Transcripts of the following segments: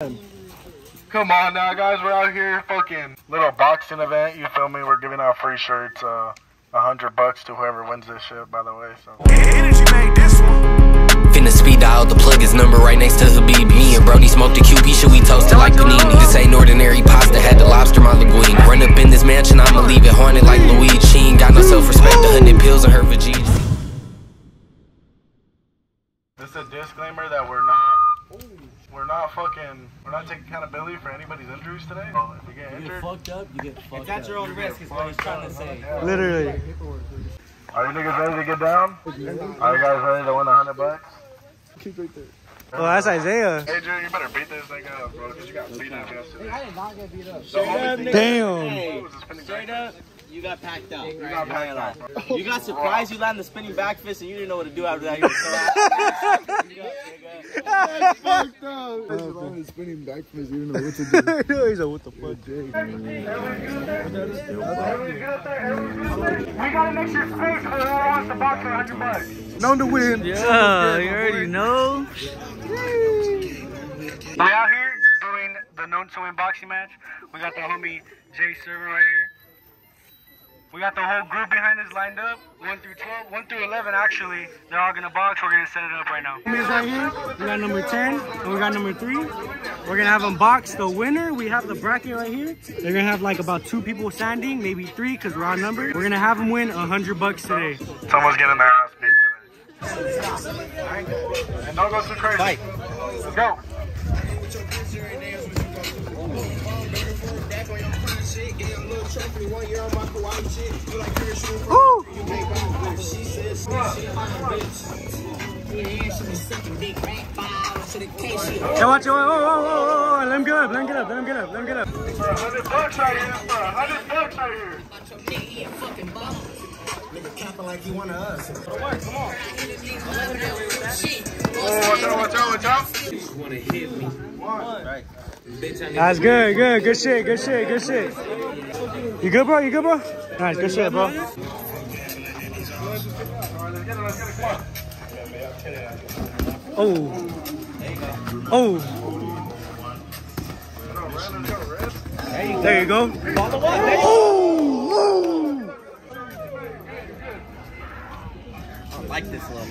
Come on now, guys. We're out here fucking little boxing event. You feel me? We're giving out free shirts. Uh, a hundred bucks to whoever wins this shit. By the way, so. Energy made this one. Finna speed dial, the plug his number right next to Habib. Me and Brody smoked the QP, should we toast it like panini? This ain't ordinary pasta, had the lobster, my linguine. Run up in this mansion, I'ma leave it haunted like Luigi. She ain't got no self-respect, a hundred pills in her vagina. This is a disclaimer that we're not. We're not fucking. We're not taking accountability for anybody's injuries today. So if you get injured, You get injured, fucked up, you get fucked It's at up. your own risk, is what he's trying to say. Literally. are you niggas ready to get down? Are you guys ready to win a hundred bucks? Keep right there. Oh, that's Isaiah. Hey, Drew, you better beat this nigga up, bro, because you got beat up yesterday. I did not get beat up. The only thing Damn. Hey, was a spinning straight up, you got packed out. You got packed out, bro. You got surprised you landed the spinning back fist and you didn't know what to do after that. You were so happy. You got- you got- Fucked up. spinning back fist, you don't know what to do. He's like, what the fuck? We gotta make sure space for who wants to box for a hundred bucks. Known to win. Yeah, you already know. We out here doing the known to win boxing match. We got the homie Jay Server right here. We got the whole group behind us lined up. 1 through 12, 1 through 11 actually. They're all gonna box. We're gonna set it up right now. Right here. We got number 10 and we got number 3. We're gonna have them box the winner. We have the bracket right here. They're gonna have like about two people standing, maybe three because we're outnumbered. We're gonna have them win 100 bucks today. Someone's getting their ass beat today. And don't go too crazy. Fight. Let's go. Woo! Hey, watch it. Oh, oh, oh, oh, oh. Let him get up. Let him get up. Let him get up. Let him get up. For a hundred bucks right here. For a hundred bucks right here. Oh, watch out, watch out, watch out. That's good, good, good shit, good shit, good shit. You good, bro? You good, bro? Nice, good shit, bro. Come on. Oh, oh. There you go. Oh, like this in.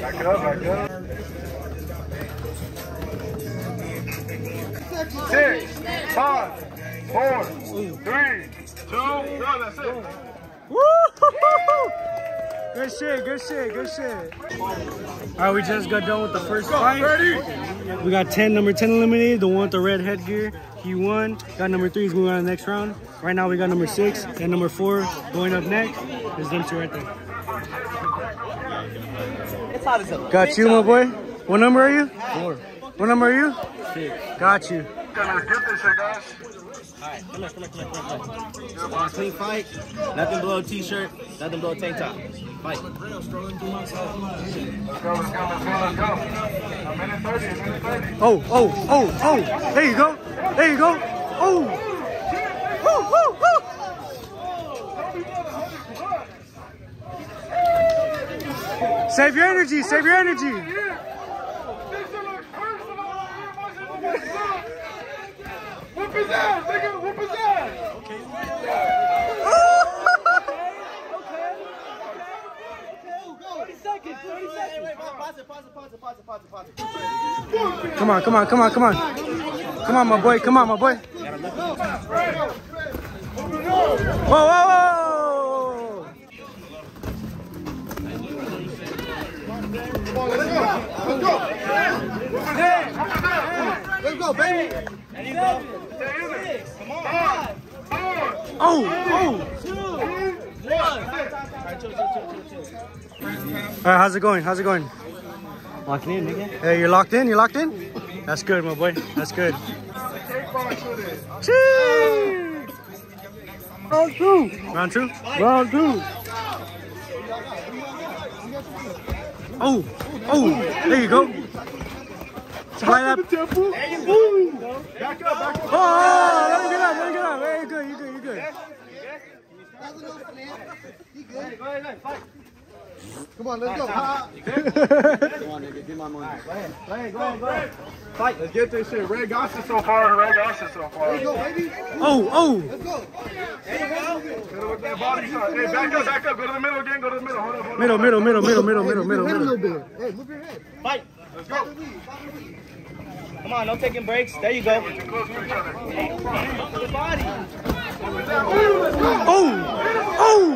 Back up, back it up. Six, five, four, three, two, one. That's it. Woo! Good shit, good shit, good shit. All right, we just got done with the first fight. We got 10, number 10 eliminated, the one with the red headgear. He won. Got number three, he's moving on to the next round. Right now we got number six and number four going up next. There's them two right there. It's hot as Got you, my boy. What number are you? Four. What number are you? Six. Got you. Gonna get this guys. Alright, come here, come here, come here, come here, come. Clean fight, nothing below a t-shirt, nothing below a tank top. Fight. Let's go, let's go, let's go, let's go. A minute 30, a minute 30. Oh, oh, oh, oh. There you go. There you go. Oh. Woo, woo, woo. Save your energy. Save your energy. This shit looks personal out here, my shit look like this. Whoop his ass, nigga, whoop his ass. Come on, come on, come on, come on. Come on, my boy. Come on, my boy. Whoa, whoa, whoa. Let's go, baby. Oh, oh. All right, how's it going? How's it going? Locking in, nigga. Hey, you're locked in? You're locked in? That's good, my boy. That's good. Cheers! Round two. Round two? Round two. Oh, oh, there you go. Supply that. Back up, back up. Oh, let me get up, let me get up. Very good, you good, you good. Come on, let's go. Come on, nigga, get my money. Go ahead, go ahead, go ahead. Fight. Let's get this shit. Red Gossett so far. Red Gossett so far. Let's go, baby. Oh, oh. Let's go. Hit it with that body shot. Hey, back up, back up. Go to the middle again. Go to the middle. Hold up, hold up. Middle, middle, middle, middle, middle, middle, middle, your head a middle. little bit. Hey, move your head. Fight. Let's go. Follow me. Follow me. Come on, no taking breaks. There you go. Too close to each other. To the body. Oh, oh.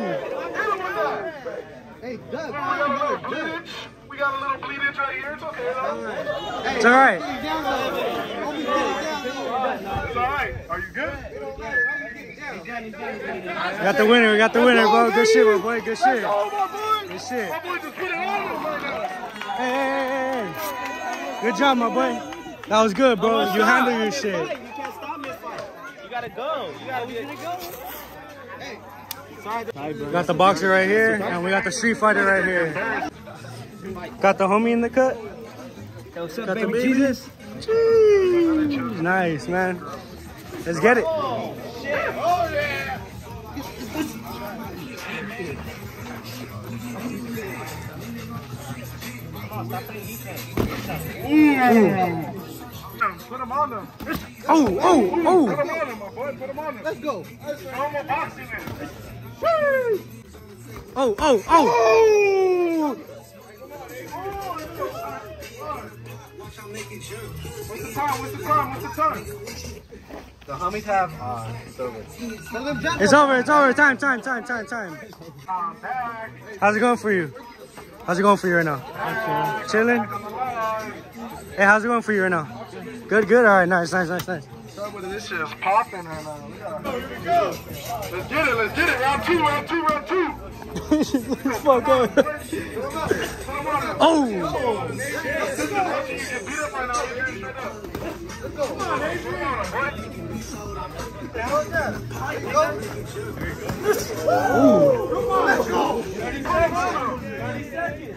Hey, Doug. We got a little bleedage. We got a little bleedage right here. It's okay, though. It's all right. Get it down low. Homie, get it down low. It's all right. Are you good? We got the winner. We got the winner, bro. Good shit, my boy. Good shit. Oh, boy. Good shit. My boy just put it on him right now. Hey, hey, hey, hey. Good job, my boy. That was good, bro. You handled your shit. You can't stop mid fight. You gotta go. You gotta get go. We got the boxer right here, and we got the street fighter right here. Got the homie in the cut. what's up, Got the baby. Jeez. Nice, man. Let's get it. Oh, Put him on them. Oh, oh, oh. Put oh. him on them, my boy. Put him on them. Let's go. No more boxing it. Oh, oh, oh. What's the time? What's the time? What's the time? The homies have. Uh, it's over. Let them jump. It's over. It's over. Time, time, time, time, time. How's it going for you? How's it going for you right now? Chilling? Hey, how's it going for you right now? Good, good. All right, nice, nice, nice, nice. Start with it. This shit is popping right now. Here we go. Let's get it. Let's get it. Round two. Round two. Round two. Fuck up. Put him on him. Oh, You get beat up right now. You're getting straight up. Let's go. Come on, Adrian. Put him on him, boy.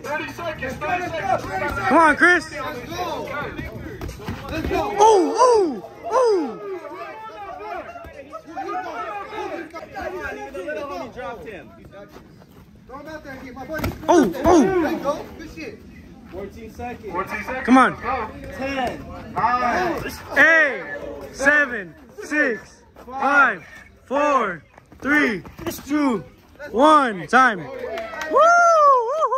Thirty seconds. Thirty seconds. Come on, Chris. Oh, oh, oh. Oh, oh. Good shit. 14 seconds. 14 seconds. Come on. Go. 10. Nine. Eight, seven, six, five, four, three, two, one. Time. Woo! Woo! Woo!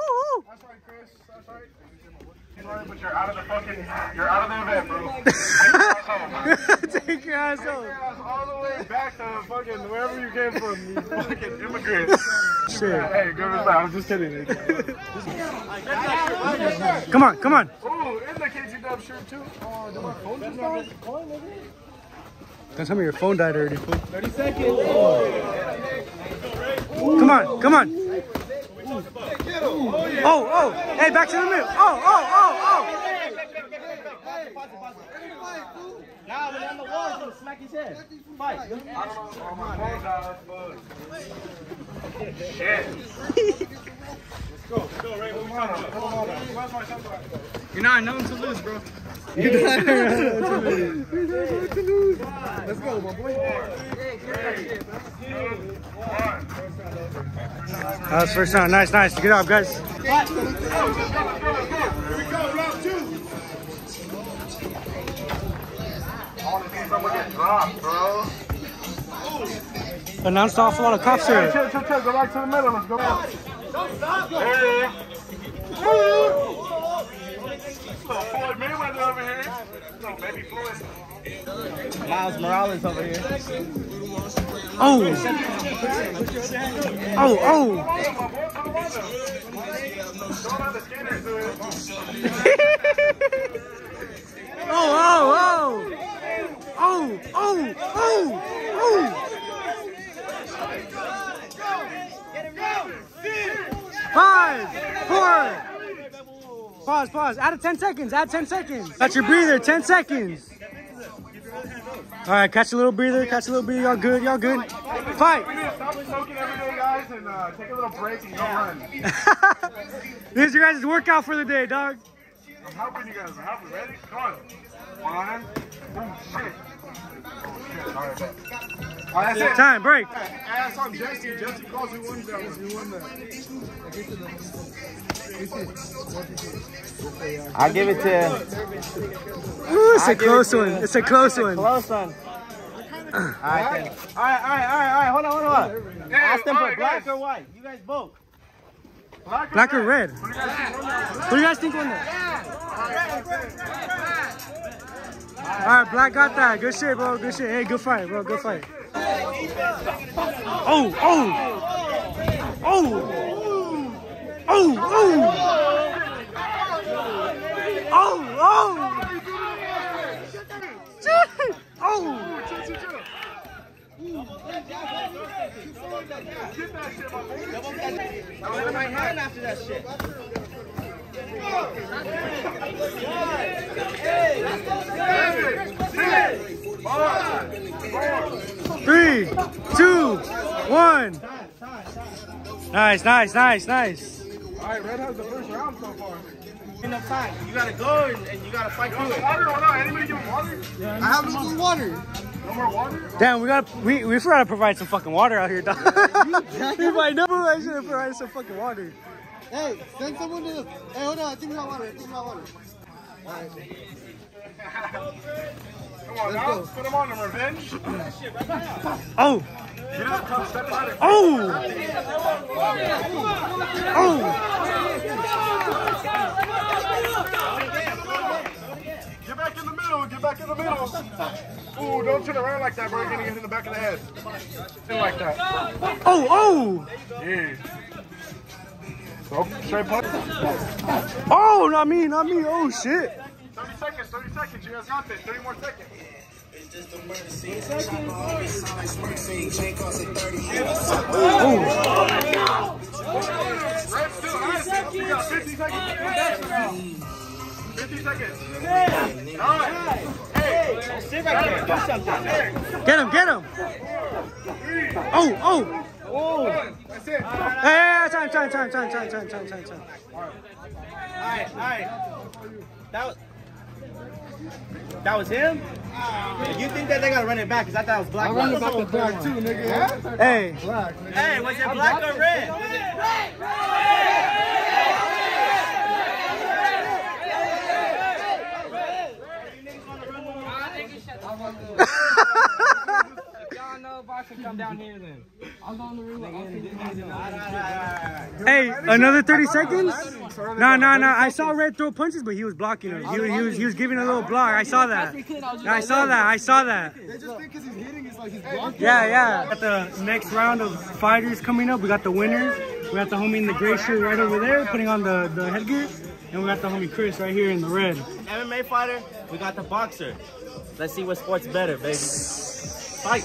Woo! That's right, Chris. That's right. You're but you're out of the fucking, you're out of the event, bro. Take your ass home. Take your ass all the way back to fucking wherever you came from, you fucking immigrant. Shit. Hey, good respect. I'm just kidding. Come on, come on. Ooh, in the KG Dub shirt too. Oh, did my phone just die? Don't tell me your phone died already. fool. 30 seconds. Come on, come on. Oh, oh. Hey, back to the middle. Oh, oh, oh, Now, when on the wall, he's gonna smack his head. Fight. Oh, my phone died. Fuck. Shit. Let's go. Let's go, Ray. Put him on him. Put him on him. Where's my sunglasses? oh. You're not known to lose, bro. Let's go, my boy. That was first round. Nice, nice. Good job, guys. Here we go, round two. All I'm gonna get dropped, bro. Announced off a lot of cops here. Chill, chill, chill. Go back to the middle. Let's go. Don't stop. Hey. So Floyd Mayweather over here. No, baby Floyd. Miles Morales over here. Oh. Oh, oh. My boy, put him on there. Don't let the skaters do it. Oh, oh, oh. Oh, oh, oh, oh. Five, four. Pause, pause. Add 10 seconds. Add 10 seconds. Catch your breather. 10 seconds. All right, catch a little breather. Catch a little breather. Y'all good. Y'all good. Fight. And uh, take a little break and go run. this is your guys' workout for the day, dog. I'm helping you guys. I'm helping. Ready? Come on. One. Oh, shit. All right, bet. All right, that's it. Time, break. I asked on Jesse. Jesse calls who won that. Who won that? I give it to Ooh, it's a I give it close to- one. It's a close one. close one. All right, then. all right, all right, all right, all right. Hold on, hold on. Yeah, Ask them for right, black guys. or white. You guys vote. Black or red? What do you guys think won that? All right, Black got that. Good shit, bro. Good shit. Hey, good fight, bro. Good fight. Oh, oh, oh, oh, oh, oh, oh. Oh. I went in my hand after that shit. Three, two, one. Nice, nice, nice, nice. All right, Red has the first round so far. Enough time. You gotta go and, and you gotta fight through it. Water or not? Anybody give him water? I have no more water. No more water? Damn, we got to we we forgot to provide some fucking water out here, dog. if I know, I should have provided some fucking water. Hey, send someone to the. Hey, hold on. I think we got water. I think we got water. Come on Let's now. go. Put him on him, revenge. Oh, Get up, come step out of oh, oh. Get back in the middle. Get back in the middle. Ooh, don't turn around like that, bro. You're gonna get in the back of the head. Something like that. Oh, oh! Yeah. So, straight punch. Oh, not me, not me. Oh, shit. 30 seconds, 30 seconds. You guys got this. 30 more seconds. Red still has it. You got 50 seconds. 50 seconds. All right. Hey, Sit right there. Do something. Get him, get him. Oh, oh. one. That's it. Hey, time, time, time, time, time, time, time, time, time. Alright, alright. That was that was him? You think that they gotta run it back, because I thought it was black. I run it back to black too, nigga. Hey, Black, nigga. Hey, was it black or red? Y'all know if I can come down here then. I'm on the hey, another 30 seconds? No, no, no. I saw Red throw punches, but he was blocking him. He, was- he was he was giving a little block. I saw that. I saw that. I saw that. They just think because he's hitting, it's like he's blocking. Yeah, yeah. Got the next round of fighters coming up. We got the winners. We got the homie in the gray shirt right over there, putting on the, the headgear. And we got the homie Chris right here in the red. MMA fighter, we got the boxer. Let's see what sport's better, baby. Fight.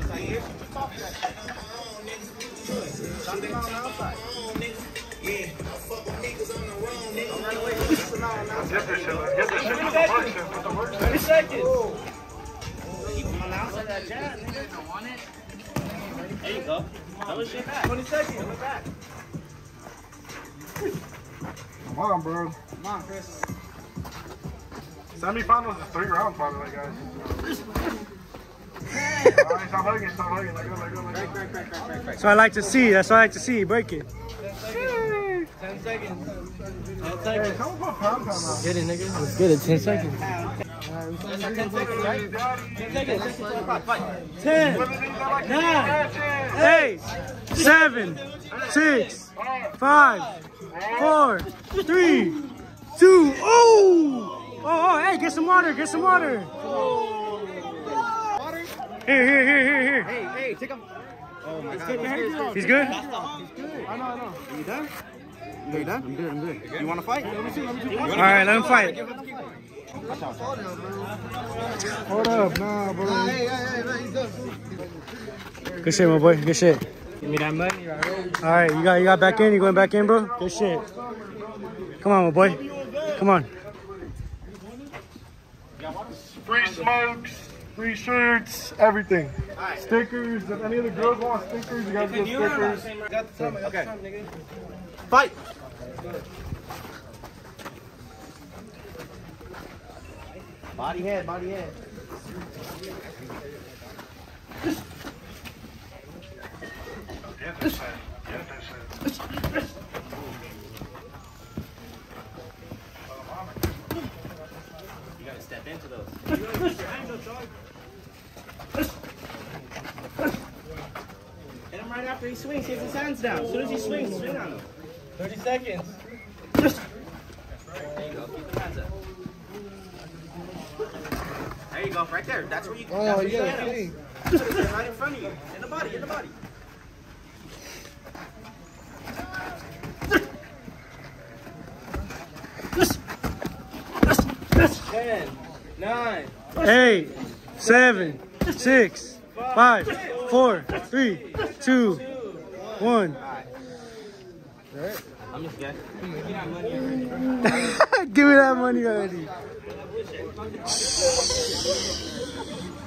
Get this shit. Put the work shit. Put the work shit. 30 seconds. There you go. Double shit back. 20 seconds. Double back. Come on, bro. Come on, Chris. Semifinals is three rounds, by the way, guys. Alright, stop hugging, stop hugging. Let go, let go, let go. So I like to see. That's what I like to see. Break it. 10 seconds. Hey, someone put pound pound on. Get it, nigga. Let's get it. 10 seconds. That's our 10 seconds, right? 10 seconds. 10 seconds. Fight, fight. 10, Nine. 8, 7, 6, 5, 4, 3, 2. Oh! Oh, oh, hey, get some water. Get some water. Here, here, here, here, here. Hey, hey, take him. Oh my god. He's good? I know, I know. Are you done? Are you done? I'm good, I'm good. You want to fight? Let me see, let me see. All right, let him fight. Hold up, nah, bro. Good shit, my boy. Good shit. Give me that money right. All right, you got you got back in. You going back in, bro? Good shit. Come on, my boy. Come on. Free smokes, free shirts, everything. Stickers. If any of the girls want stickers, you guys get stickers. Okay. Fight. Body head, body head. You gotta step into those. Hit him right after he swings. He has his hands down. As soon as he swings, swing on him. 30 seconds. There you go. Keep the hands up. There you go. Right there. That's where you. Oh, that's you yeah, hit him. Right in front of you. In the body. In the body. Ten, nine, Eight, seven, six, five, four, three, two, one. I'm just guessing. Give me that money already.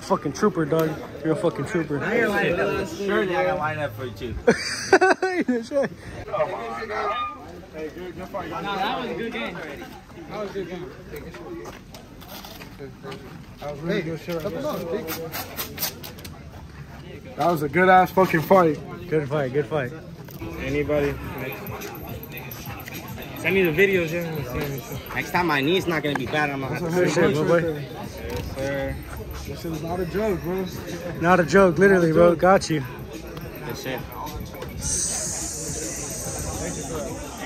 Fucking trooper, dog. You're a fucking trooper. Surely I got line up for you too. That's right. Hey, good, good fight. No, that was a good game. That was a good game. That was a good ass fucking fight. Good fight, good fight. Anybody? Send me the videos, yeah. Let's see, let me see. Next time my knee's not gonna be bad. I'm gonna have to Good shit, my boy. Sir. This shit is not a joke, bro. Not a joke, literally, bro. Got you. Good shit. Hey,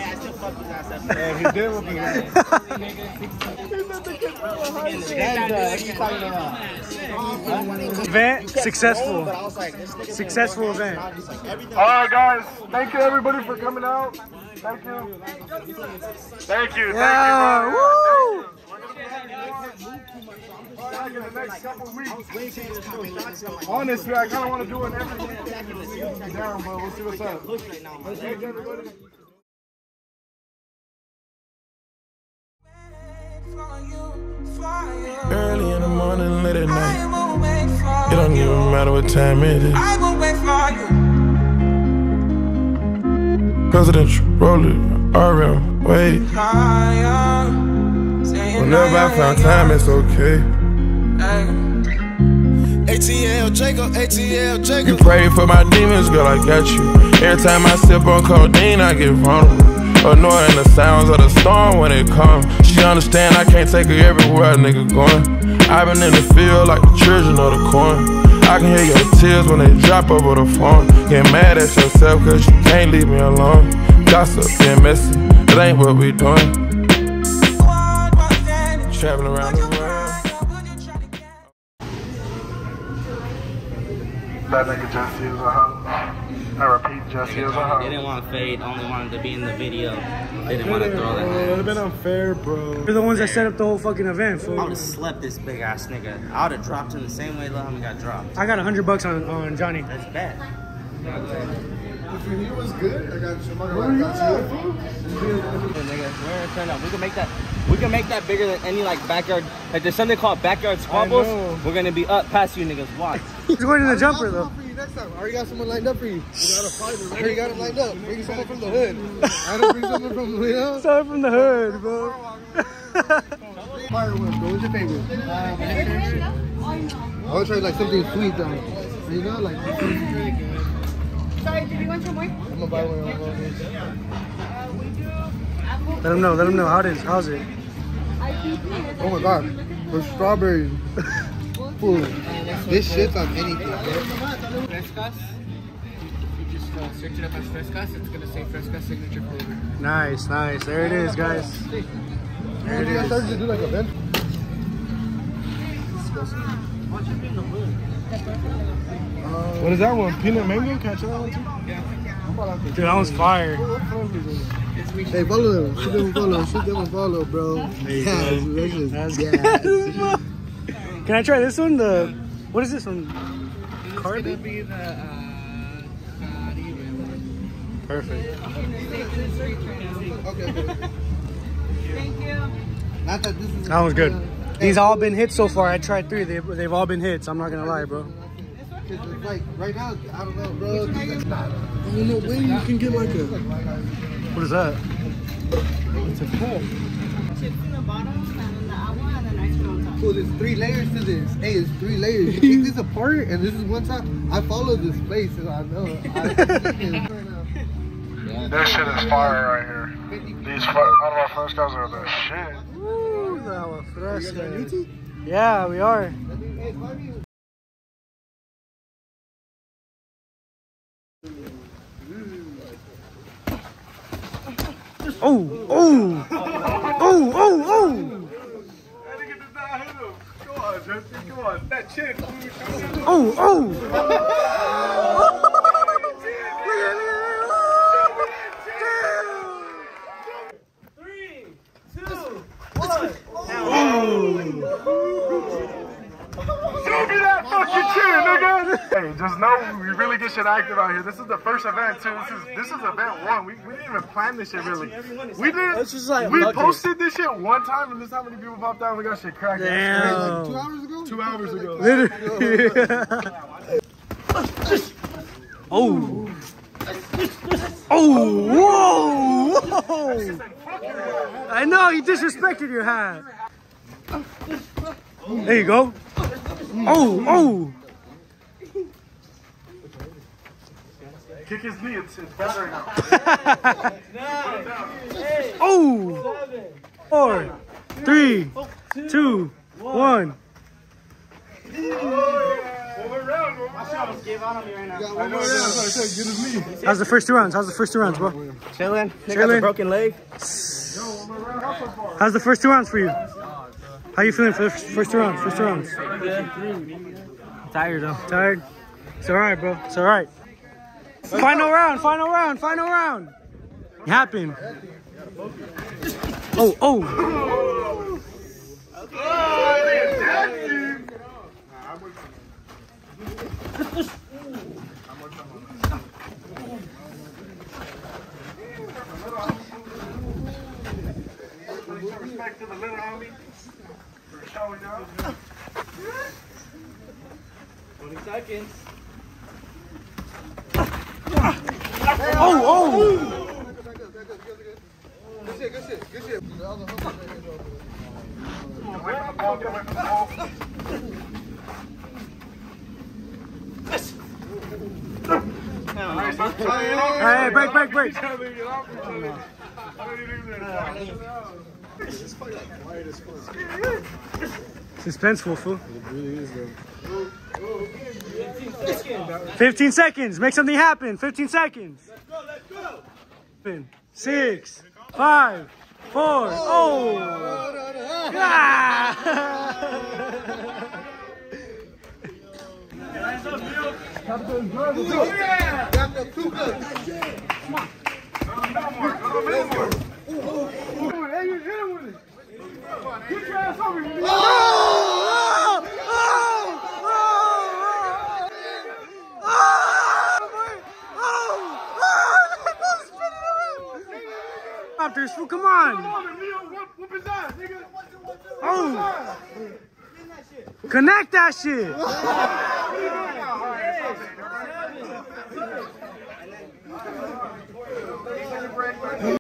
I still fuck his ass up. Yeah, he did with me. Event successful. Successful event. All right, guys. Thank you, everybody, for coming out. Thank you. Thank you. Yeah, Thank you. woo! Back in the next couple weeks. Honestly, I kind of want to do it every week. Down, but we'll see what's up. Thank you, everybody. Early in the morning, late at night. It don't even matter what time it is. Presidential roller, RM, wait. Whenever I found time, it's okay. ATL Jacob, ATL Jacob. You pray for my demons, girl, I got you. Every time I sip on codeine, I get vulnerable. Annoying the sounds of the storm when it comes. She understand I can't take her everywhere a nigga going. I've been in the field like the children of the corn. I can hear your tears when they drop over the phone. Get mad at yourself cause you can't leave me alone. Gossip, being messy, it ain't what we doing. Traveling around the world. That nigga Jesse is a hoe. I repeat, Jesse is a They hoe. didn't want to fade, only wanted to be in the video. They didn't want to throw It would that. have been unfair, bro. You're the ones that set up the whole fucking event, I would have slept this big ass nigga. I would have dropped him the same way Lil Homie got dropped. I got a hundred bucks on, on Johnny. That's bad. If he was good, I got some other I got you. Nigga, we're gonna turn up. We can make that. We can make that bigger than any like backyard. Like there's something called backyard squabbles. We're gonna be up past you niggas. Watch. He's wearing the jumper though. For you next time. I already got someone lined up for you. You got a fighter. I already got it lined up. Bring someone from the hood. I don't bring someone from you know. Sorry from the hood, bro. Fire whip, bro. What's your favorite? I would try like something sweet though. You know, like Sorry, did you want some more? I'm gonna buy one. of those. Let him know. Let him know how it is. How's it? Oh my god, for strawberries. Food. This shit's on anything. Frescas. You just uh, search it up as Frescas, it's gonna say Fresca signature flavor. Nice, nice. There it is, guys. There When it you guys is. started to do like events? What is that one? Peanut mango? Can I try that one too? Dude, that was fire. Hey, follow them. Shoot them and follow. Shoot them and follow, bro. you Yeah, go. that's That's yeah. Can I try this one? The what is this one? It's Carby? gonna be the uh, Caribe. Perfect. Okay, okay. Not that this is. That was good. uh, These all been hits so far. I tried three. They, they've all been hits. I'm not gonna lie, bro. It's like right now, I don't know, bro. These I don't know when you can get like a. What is that? It's a cup. Chips in the bottom and then the agua and then ice cream on top. Cool, there's three layers to this. Hey, it's three layers. You take this apart, and this is one time. I follow this place, and I know. I, This shit is fire right here. These fu- Agua Frescas are the shit. Woo, the agua fresca. Yeah, we are. Oh, oh, oh, oh, oh, That nigga did not hit him. Come on, Justin. Come on. That chin. oh, oh. That fucking chin, nigga. Hey, just know we really get shit active out here. This is the first event too. This is this is event one. We, we didn't even plan this shit really. We did. It's just like we posted this shit one time, and this how many people popped out. We got shit cracked. Damn. two hours ago? Two hours ago. Literally. oh. Oh, whoa, whoa. I know, he disrespected your hat. There you go. Oh, oh. Kick his knee. It's, it's better now. Oh. Four, three, two, one. Over round, over round. Give out on me right now. I know that. That's what I said. Get his knee. How's the first two rounds? How's the first two rounds, bro? Chilling. They got Chilling. the broken leg. How's the first two rounds for you? How you feeling for the first two rounds? First two rounds. Tired though. Tired? It's alright, bro. It's alright. Final round, final round, final round. It happened. Oh, oh. Respect to the little homie for showing 20 seconds. Oh, oh. Good shit, good shit, good shit. Hey, other. break, break, break. Get off each other. How do you do that? Suspenseful, fool. 15 seconds. Make something happen. 15 seconds. Seven, Six, five, four. Oh. Ah. Got Come on, hey, hit him with it. Get your ass over here. Oh! Oh! Oh! Come on. Oh! Connect that shit.